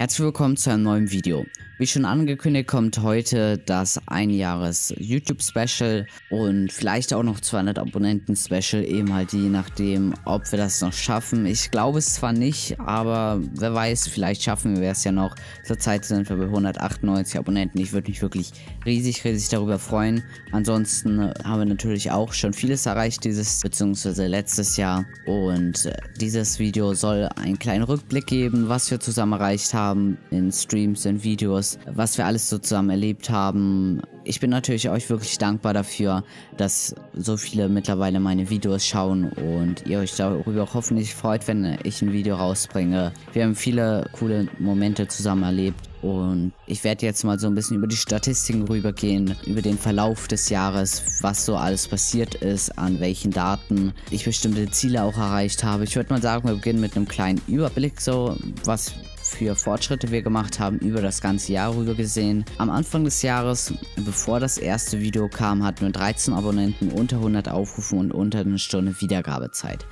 Herzlich willkommen zu einem neuen Video. Wie schon angekündigt kommt heute das Einjahres YouTube Special und vielleicht auch noch 200 Abonnenten Special, eben halt je nachdem, ob wir das noch schaffen. Ich glaube es zwar nicht, aber wer weiß, vielleicht schaffen wir es ja noch. Zurzeit sind wir bei 198 Abonnenten. Ich würde mich wirklich riesig, riesig darüber freuen. Ansonsten haben wir natürlich auch schon vieles erreicht dieses bzw. letztes Jahr und dieses Video soll einen kleinen Rückblick geben, was wir zusammen erreicht haben in Streams, in Videos, was wir alles so zusammen erlebt haben. Ich bin natürlich euch wirklich dankbar dafür, dass so viele mittlerweile meine Videos schauen und ihr euch darüber hoffentlich freut, wenn ich ein Video rausbringe. Wir haben viele coole Momente zusammen erlebt und ich werde jetzt mal so ein bisschen über die Statistiken rübergehen, über den Verlauf des Jahres, was so alles passiert ist, an welchen Daten ich bestimmte Ziele auch erreicht habe. Ich würde mal sagen, wir beginnen mit einem kleinen Überblick, so was für Fortschritte wir gemacht haben über das ganze Jahr rüber gesehen. Am Anfang des Jahres, bevor das erste Video kam, hatten wir 13 Abonnenten, unter 100 Aufrufen und unter eine Stunde Wiedergabezeit.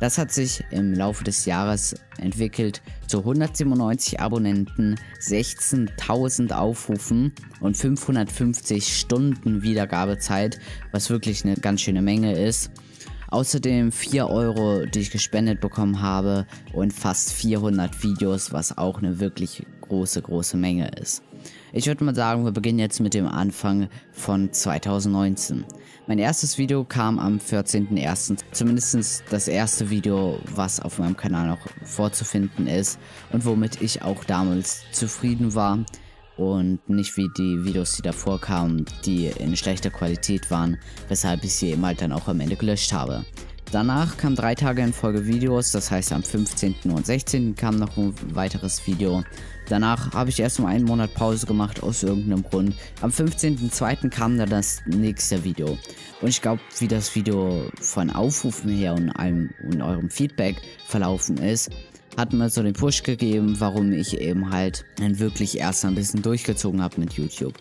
Das hat sich im Laufe des Jahres entwickelt zu 197 Abonnenten, 16.000 Aufrufen und 550 Stunden Wiedergabezeit, was wirklich eine ganz schöne Menge ist. Außerdem 4 Euro, die ich gespendet bekommen habe und fast 400 Videos, was auch eine wirklich große, große Menge ist. Ich würde mal sagen, wir beginnen jetzt mit dem Anfang von 2019. Mein erstes Video kam am 14.01. Zumindest das erste Video, was auf meinem Kanal noch vorzufinden ist und womit ich auch damals zufrieden war und nicht wie die Videos, die davor kamen, die in schlechter Qualität waren, weshalb ich sie eben halt dann auch am Ende gelöscht habe. Danach kamen drei Tage in Folge Videos, das heißt am 15. und 16. kam noch ein weiteres Video. Danach habe ich erst mal einen Monat Pause gemacht aus irgendeinem Grund. Am 15.02. kam dann das nächste Video. Und ich glaube, wie das Video von Aufrufen her und, einem, und eurem Feedback verlaufen ist, hat mir so den Push gegeben, warum ich eben halt dann wirklich erst ein bisschen durchgezogen habe mit YouTube.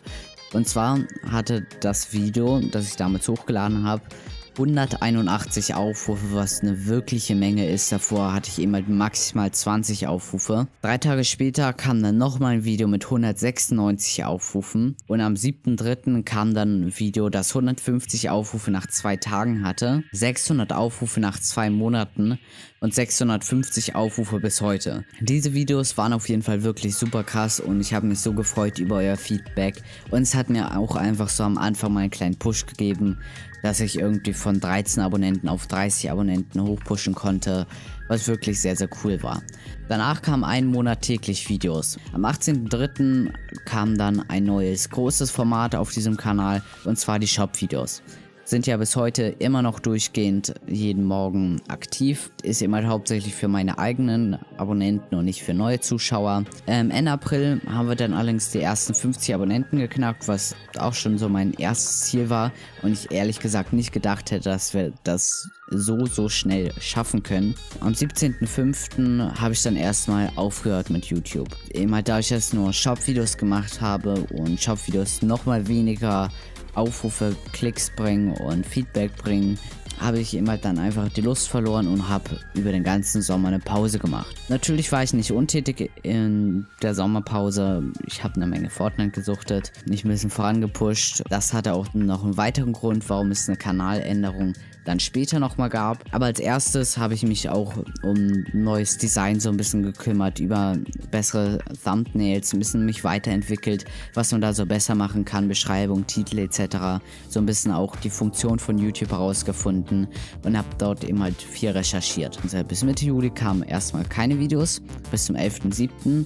Und zwar hatte das Video, das ich damals hochgeladen habe, 181 Aufrufe, was eine wirkliche Menge ist. Davor hatte ich eben halt maximal 20 Aufrufe. Drei Tage später kam dann nochmal ein Video mit 196 Aufrufen. Und am 7.3. kam dann ein Video, das 150 Aufrufe nach zwei Tagen hatte, 600 Aufrufe nach zwei Monaten und 650 Aufrufe bis heute. Diese Videos waren auf jeden Fall wirklich super krass und ich habe mich so gefreut über euer Feedback. Und es hat mir auch einfach so am Anfang mal einen kleinen Push gegeben, dass ich irgendwie von 13 Abonnenten auf 30 Abonnenten hochpushen konnte, was wirklich sehr, sehr cool war. Danach kam ein Monat täglich Videos. Am 18.03. kam dann ein neues großes Format auf diesem Kanal und zwar die Shop-Videos sind ja bis heute immer noch durchgehend jeden Morgen aktiv. Ist immer hauptsächlich für meine eigenen Abonnenten und nicht für neue Zuschauer. Ähm, Ende April haben wir dann allerdings die ersten 50 Abonnenten geknackt, was auch schon so mein erstes Ziel war und ich ehrlich gesagt nicht gedacht hätte, dass wir das so, so schnell schaffen können. Am 17.05. habe ich dann erstmal aufgehört mit YouTube. Eben halt da ich jetzt nur Shop-Videos gemacht habe und Shop-Videos nochmal weniger Aufrufe, Klicks bringen und Feedback bringen, habe ich immer dann einfach die Lust verloren und habe über den ganzen Sommer eine Pause gemacht. Natürlich war ich nicht untätig in der Sommerpause. Ich habe eine Menge Fortnite gesuchtet, nicht ein bisschen vorangepusht. Das hatte auch noch einen weiteren Grund, warum es eine Kanaländerung dann später nochmal gab. Aber als erstes habe ich mich auch um neues Design so ein bisschen gekümmert, über bessere Thumbnails, ein bisschen mich weiterentwickelt, was man da so besser machen kann, Beschreibung, Titel etc. So ein bisschen auch die Funktion von YouTube herausgefunden und habe dort eben halt viel recherchiert. Also bis Mitte Juli kamen erstmal keine Videos, bis zum 11.07.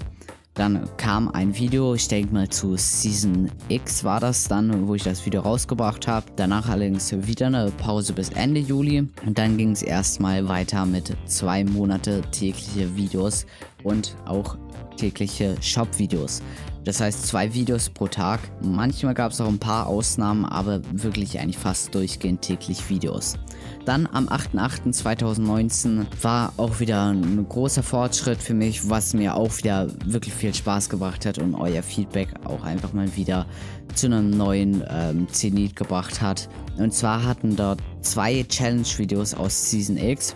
Dann kam ein Video, ich denke mal zu Season X war das dann, wo ich das Video rausgebracht habe. Danach allerdings wieder eine Pause bis Ende Juli. Und dann ging es erstmal weiter mit zwei Monate tägliche Videos und auch tägliche Shop-Videos. Das heißt zwei Videos pro Tag. Manchmal gab es auch ein paar Ausnahmen, aber wirklich eigentlich fast durchgehend täglich Videos. Dann am 8.8.2019 war auch wieder ein großer Fortschritt für mich, was mir auch wieder wirklich viel Spaß gebracht hat und euer Feedback auch einfach mal wieder zu einem neuen ähm, Zenit gebracht hat. Und zwar hatten dort zwei Challenge-Videos aus Season X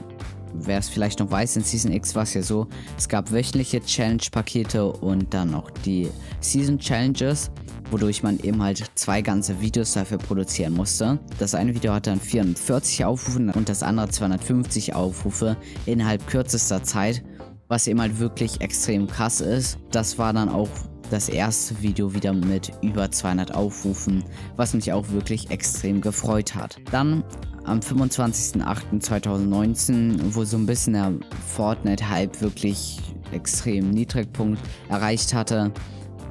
wer es vielleicht noch weiß, in Season X war es ja so, es gab wöchentliche Challenge-Pakete und dann noch die Season Challenges, wodurch man eben halt zwei ganze Videos dafür produzieren musste. Das eine Video hatte dann 440 Aufrufe und das andere 250 Aufrufe innerhalb kürzester Zeit, was eben halt wirklich extrem krass ist. Das war dann auch das erste Video wieder mit über 200 Aufrufen, was mich auch wirklich extrem gefreut hat. Dann am 25.08.2019, wo so ein bisschen der Fortnite-Hype wirklich extrem Niedrigpunkt erreicht hatte,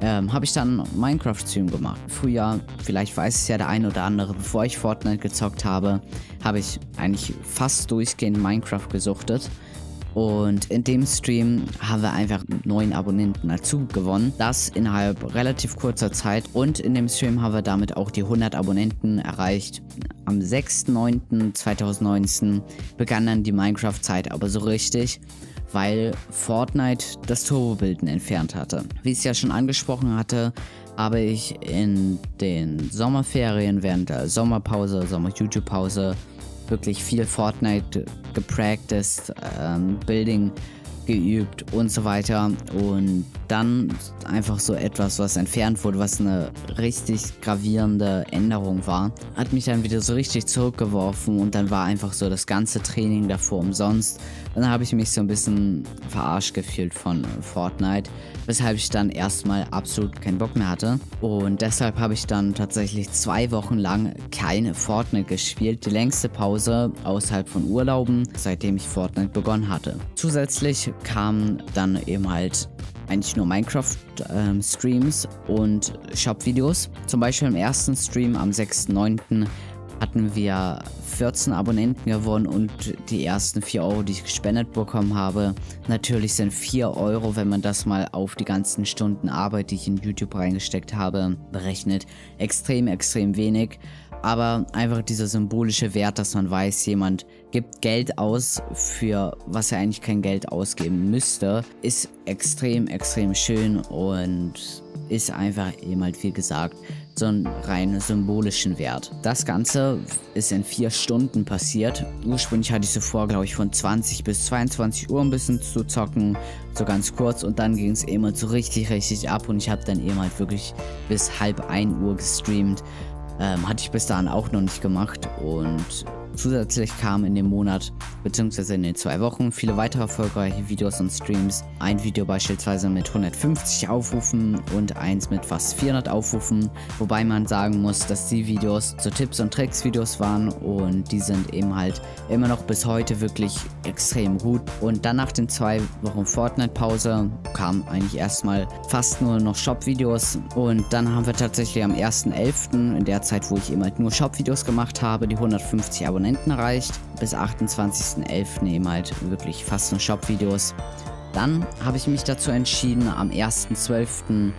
ähm, habe ich dann Minecraft-Stream gemacht. Früher, vielleicht weiß es ja der eine oder andere, bevor ich Fortnite gezockt habe, habe ich eigentlich fast durchgehend Minecraft gesuchtet. Und in dem Stream haben wir einfach neun Abonnenten dazu gewonnen. Das innerhalb relativ kurzer Zeit. Und in dem Stream haben wir damit auch die 100 Abonnenten erreicht. Am 6.9.2019 begann dann die Minecraft-Zeit aber so richtig weil Fortnite das Turbo-Bilden entfernt hatte. Wie ich es ja schon angesprochen hatte, habe ich in den Sommerferien während der Sommerpause, Sommer-YouTube-Pause wirklich viel Fortnite gepracticed, ähm, Building geübt und so weiter. Und dann einfach so etwas, was entfernt wurde, was eine richtig gravierende Änderung war, hat mich dann wieder so richtig zurückgeworfen und dann war einfach so das ganze Training davor umsonst. Dann habe ich mich so ein bisschen verarscht gefühlt von Fortnite, weshalb ich dann erstmal absolut keinen Bock mehr hatte. Und deshalb habe ich dann tatsächlich zwei Wochen lang keine Fortnite gespielt. Die längste Pause außerhalb von Urlauben, seitdem ich Fortnite begonnen hatte. Zusätzlich kamen dann eben halt eigentlich nur Minecraft-Streams ähm, und Shop-Videos. Zum Beispiel im ersten Stream am 6.9. hatten wir 14 Abonnenten gewonnen und die ersten 4 Euro, die ich gespendet bekommen habe. Natürlich sind 4 Euro, wenn man das mal auf die ganzen Stunden Arbeit, die ich in YouTube reingesteckt habe, berechnet, extrem, extrem wenig aber einfach dieser symbolische Wert, dass man weiß, jemand gibt Geld aus für was er eigentlich kein Geld ausgeben müsste, ist extrem, extrem schön und ist einfach eben halt, wie gesagt, so einen rein symbolischen Wert. Das Ganze ist in vier Stunden passiert. Ursprünglich hatte ich so vor, glaube ich, von 20 bis 22 Uhr ein bisschen zu zocken, so ganz kurz. Und dann ging es eben halt so richtig, richtig ab und ich habe dann eben halt wirklich bis halb 1 Uhr gestreamt. Ähm, hatte ich bis dahin auch noch nicht gemacht und Zusätzlich kamen in dem Monat bzw. in den zwei Wochen viele weitere erfolgreiche Videos und Streams. Ein Video beispielsweise mit 150 Aufrufen und eins mit fast 400 Aufrufen, wobei man sagen muss, dass die Videos so Tipps und Tricks Videos waren und die sind eben halt immer noch bis heute wirklich extrem gut. Und dann nach den zwei Wochen Fortnite-Pause kamen eigentlich erstmal fast nur noch Shop-Videos und dann haben wir tatsächlich am 1.11., in der Zeit, wo ich eben halt nur Shop-Videos gemacht habe, die 150 Abonnenten Abonnenten erreicht. Bis 28.11. eben halt wirklich fast nur Shop-Videos. Dann habe ich mich dazu entschieden, am 1.12.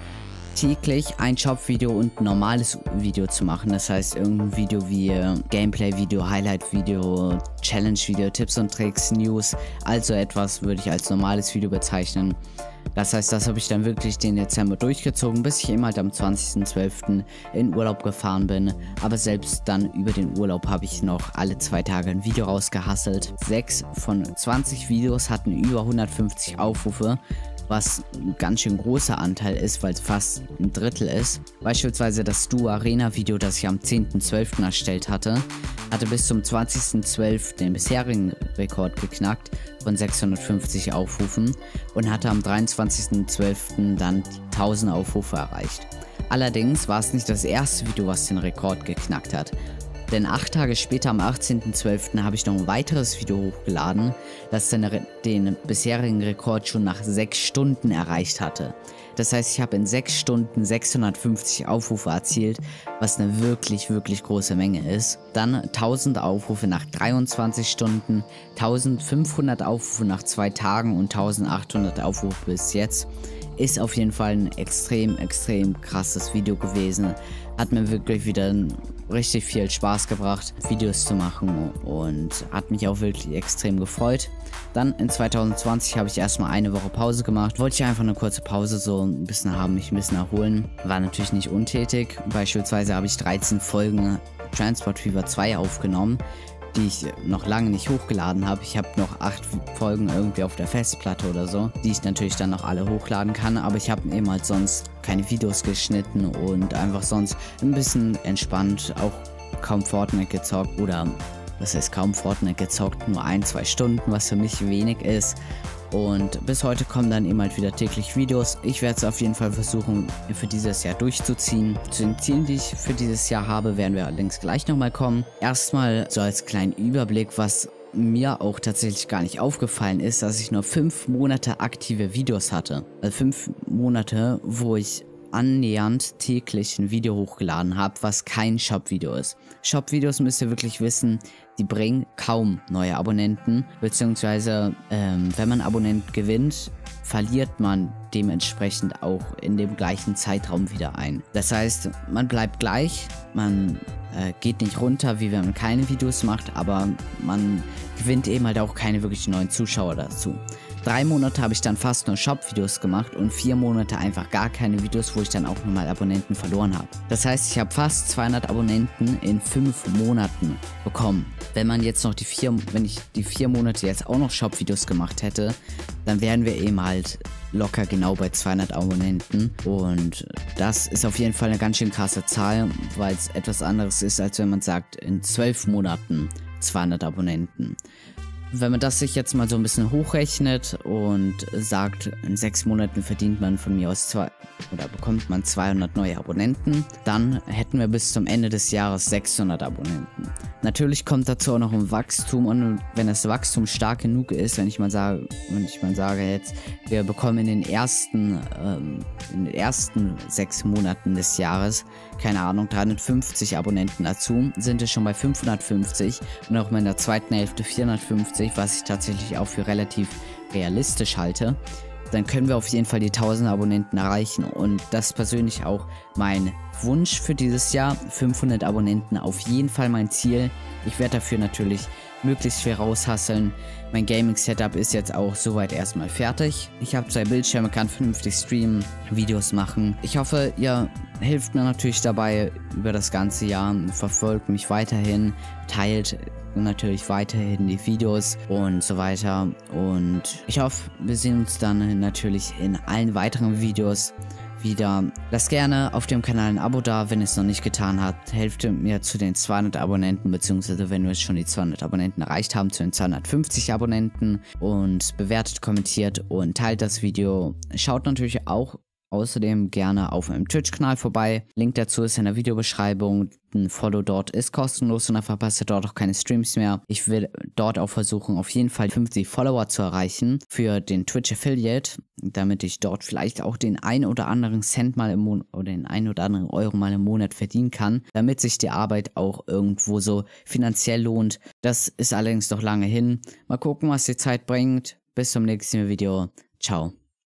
täglich ein Shop-Video und ein normales Video zu machen. Das heißt, irgendein Video wie äh, Gameplay-Video, Highlight-Video, Challenge-Video, Tipps und Tricks, News. Also etwas würde ich als normales Video bezeichnen. Das heißt, das habe ich dann wirklich den Dezember durchgezogen, bis ich eben halt am 20.12. in Urlaub gefahren bin. Aber selbst dann über den Urlaub habe ich noch alle zwei Tage ein Video rausgehasselt. Sechs von 20 Videos hatten über 150 Aufrufe was ein ganz schön großer Anteil ist, weil es fast ein Drittel ist. Beispielsweise das Duo Arena Video, das ich am 10.12. erstellt hatte, hatte bis zum 20.12. den bisherigen Rekord geknackt von 650 Aufrufen und hatte am 23.12. dann 1000 Aufrufe erreicht. Allerdings war es nicht das erste Video, was den Rekord geknackt hat. Denn acht Tage später, am 18.12., habe ich noch ein weiteres Video hochgeladen, das den, den bisherigen Rekord schon nach sechs Stunden erreicht hatte. Das heißt, ich habe in sechs Stunden 650 Aufrufe erzielt, was eine wirklich, wirklich große Menge ist. Dann 1000 Aufrufe nach 23 Stunden, 1500 Aufrufe nach zwei Tagen und 1800 Aufrufe bis jetzt. Ist auf jeden Fall ein extrem, extrem krasses Video gewesen. Hat mir wirklich wieder ein richtig viel Spaß gebracht, Videos zu machen und hat mich auch wirklich extrem gefreut. Dann in 2020 habe ich erstmal eine Woche Pause gemacht. Wollte ich einfach eine kurze Pause so ein bisschen haben, mich ein bisschen erholen. War natürlich nicht untätig. Beispielsweise habe ich 13 Folgen Transport Fever 2 aufgenommen die ich noch lange nicht hochgeladen habe. Ich habe noch acht Folgen irgendwie auf der Festplatte oder so, die ich natürlich dann noch alle hochladen kann, aber ich habe eben halt sonst keine Videos geschnitten und einfach sonst ein bisschen entspannt, auch kaum Fortnite gezockt oder was heißt kaum Fortnite gezockt, nur ein, zwei Stunden, was für mich wenig ist. Und bis heute kommen dann eben halt wieder täglich Videos. Ich werde es auf jeden Fall versuchen, für dieses Jahr durchzuziehen. Zu den Zielen, die ich für dieses Jahr habe, werden wir allerdings gleich nochmal kommen. Erstmal so als kleinen Überblick, was mir auch tatsächlich gar nicht aufgefallen ist, dass ich nur fünf Monate aktive Videos hatte. Also fünf Monate, wo ich annähernd täglich ein Video hochgeladen habe, was kein Shop-Video ist. Shop-Videos müsst ihr wirklich wissen, die bringen kaum neue Abonnenten, beziehungsweise ähm, wenn man Abonnent gewinnt, verliert man dementsprechend auch in dem gleichen Zeitraum wieder ein. Das heißt, man bleibt gleich, man äh, geht nicht runter, wie wenn man keine Videos macht, aber man gewinnt eben halt auch keine wirklich neuen Zuschauer dazu. Drei Monate habe ich dann fast nur Shop-Videos gemacht und vier Monate einfach gar keine Videos, wo ich dann auch nochmal Abonnenten verloren habe. Das heißt, ich habe fast 200 Abonnenten in fünf Monaten bekommen. Wenn man jetzt noch die vier, wenn ich die vier Monate jetzt auch noch Shop-Videos gemacht hätte, dann wären wir eben halt locker genau bei 200 Abonnenten und das ist auf jeden Fall eine ganz schön krasse Zahl, weil es etwas anderes ist, als wenn man sagt, in zwölf Monaten 200 Abonnenten. Wenn man das sich jetzt mal so ein bisschen hochrechnet und sagt, in sechs Monaten verdient man von mir aus zwei oder bekommt man 200 neue Abonnenten, dann hätten wir bis zum Ende des Jahres 600 Abonnenten. Natürlich kommt dazu auch noch ein Wachstum und wenn das Wachstum stark genug ist, wenn ich mal sage, wenn ich mal sage jetzt, wir bekommen in den ersten, ähm, in den ersten sechs Monaten des Jahres, keine Ahnung, 350 Abonnenten dazu, sind es schon bei 550 und auch in der zweiten Hälfte 450, was ich tatsächlich auch für relativ realistisch halte dann können wir auf jeden Fall die 1000 Abonnenten erreichen. Und das ist persönlich auch mein Wunsch für dieses Jahr. 500 Abonnenten auf jeden Fall mein Ziel. Ich werde dafür natürlich möglichst viel raushasseln. Mein Gaming-Setup ist jetzt auch soweit erstmal fertig. Ich habe zwei Bildschirme, kann vernünftig streamen, Videos machen. Ich hoffe, ihr hilft mir natürlich dabei über das ganze Jahr, verfolgt mich weiterhin, teilt natürlich weiterhin die Videos und so weiter. Und ich hoffe, wir sehen uns dann natürlich in allen weiteren Videos wieder. Lasst gerne auf dem Kanal ein Abo da, wenn es noch nicht getan hat. Helft mir zu den 200 Abonnenten, beziehungsweise wenn wir schon die 200 Abonnenten erreicht haben, zu den 250 Abonnenten. Und bewertet, kommentiert und teilt das Video. Schaut natürlich auch Außerdem gerne auf meinem Twitch-Kanal vorbei. Link dazu ist in der Videobeschreibung. Ein Follow dort ist kostenlos und dann verpasst ihr dort auch keine Streams mehr. Ich will dort auch versuchen, auf jeden Fall 50 Follower zu erreichen für den Twitch Affiliate, damit ich dort vielleicht auch den ein oder anderen Cent mal im Monat oder den ein oder anderen Euro mal im Monat verdienen kann, damit sich die Arbeit auch irgendwo so finanziell lohnt. Das ist allerdings noch lange hin. Mal gucken, was die Zeit bringt. Bis zum nächsten Video. Ciao.